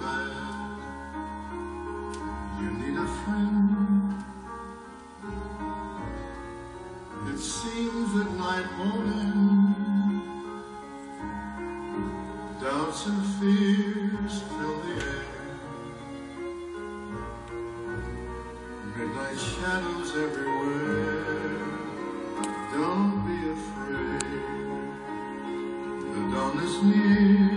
bad. You need a friend. It seems that night won't. Doubts and fears fill the air. Midnight shadows everywhere. Don't be afraid. The dawn is near.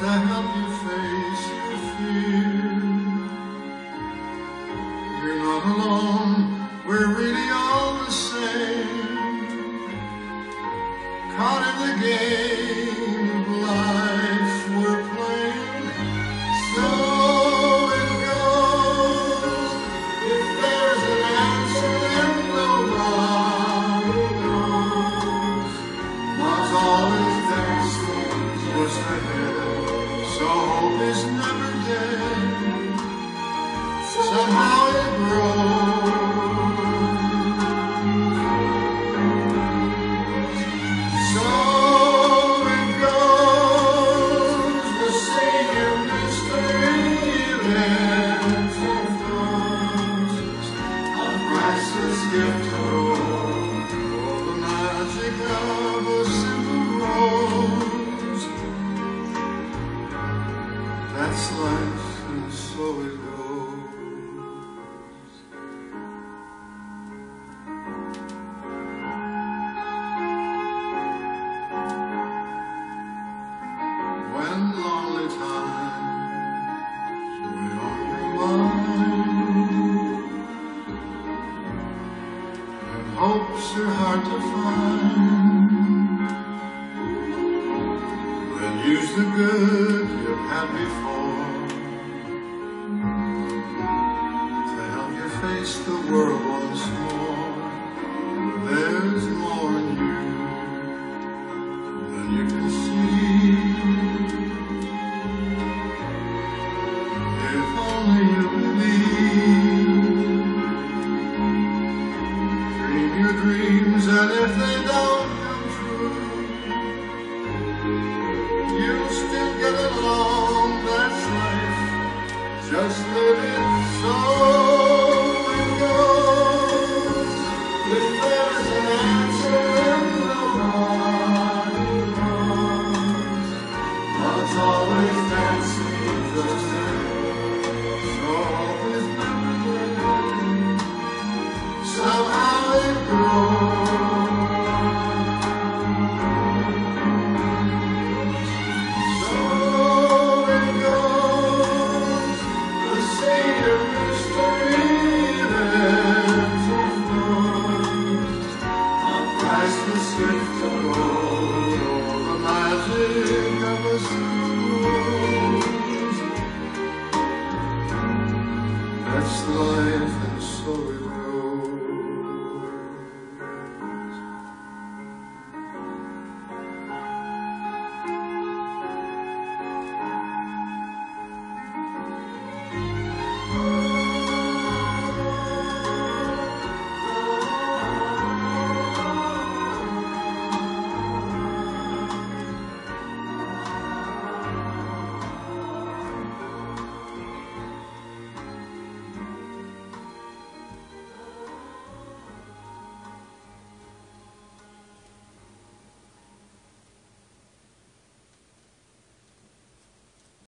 To help you face your fear. You're not alone. We're really all the same. Caught in the game of life we're playing. So it goes. If there's an answer, then nobody knows. Love's always dancing just ahead. Hope is never dead. Somehow it grows. So it goes. The same mystery ebbs and flows. A priceless gift That's life, and so it goes. When lonely times weigh on your mind, and hopes are hard to find, use the good you've had before. To help you face the world so Jesus.